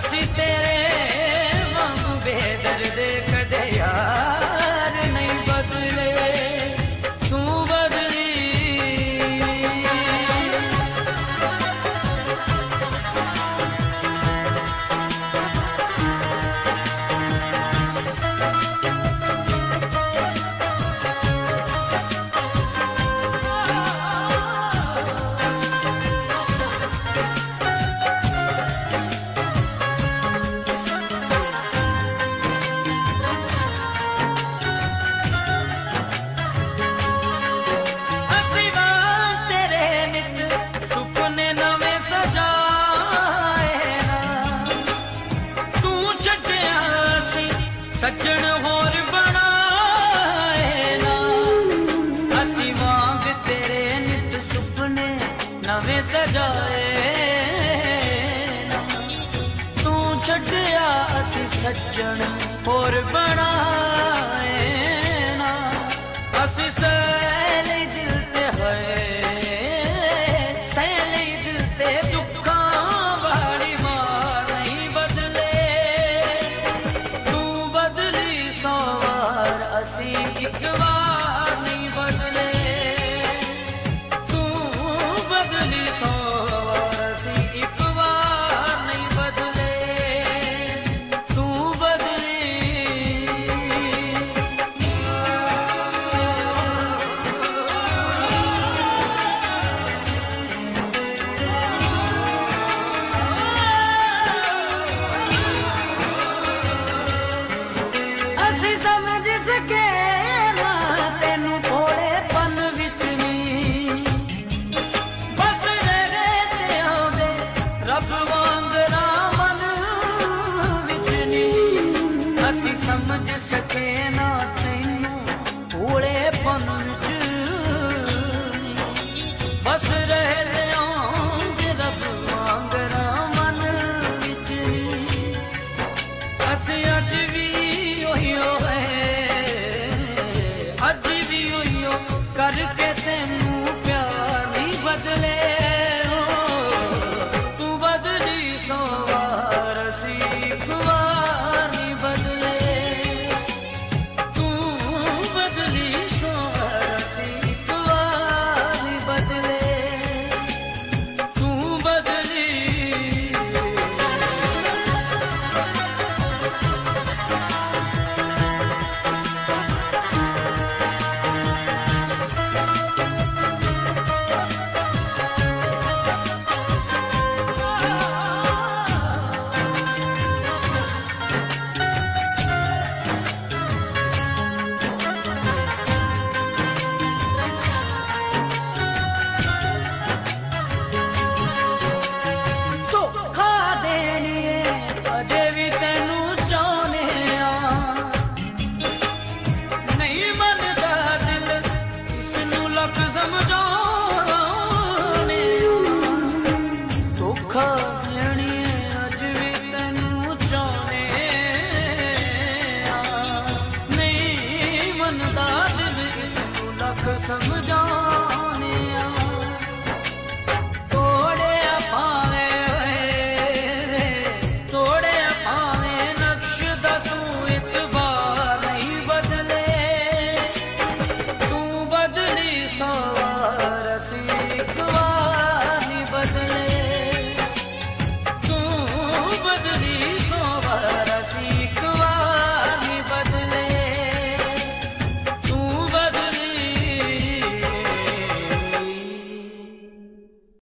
si te haré ਸੱਜਣ ਹੋਰ ਬਣਾਏ ਅਸੀਂ ਵਾਂਗ ਤੇਰੇ ਨਿਤ ਸੁਪਨੇ ਨਵੇਂ ਸਜਾਏ ਤੂੰ ਛੱਡਿਆ ਅਸੀਂ ਸੱਜਣ ਹੋਰ ਬਣਾਏ ਅਸੀਂ ਇੱਕ ਵਾਰ ਸਕੇ ਪਨ ਚ ਬਸ ਰਹਿ ਲਿਆਂ ਮਨ ਵਿੱਚ। ਅਸੀਂ ਅੱਜ ਵੀ ਉਹੀਓ ਹੈ, ਅੱਜ ਵੀ ਉਹੀਓ ਕਰਕੇ ਮਨ ਦਾ ਦਿਲ ਇਸ ਨੂੰ ਲੱਖ ਸਮਝਾਣਿਆ ਤੋੜਿਆ ਪਾਵੇ ਓਏ ਤੋੜਿਆ ਨਕਸ਼ ਦਾ ਤੂੰ ਇਤਬਾਰ ਨਹੀਂ ਬਦਲੇ। ਤੂੰ ਬਦਲੀ ਸਾਰ ਅਸੀਂ ਨਹੀਂ ਬਦਲੇ।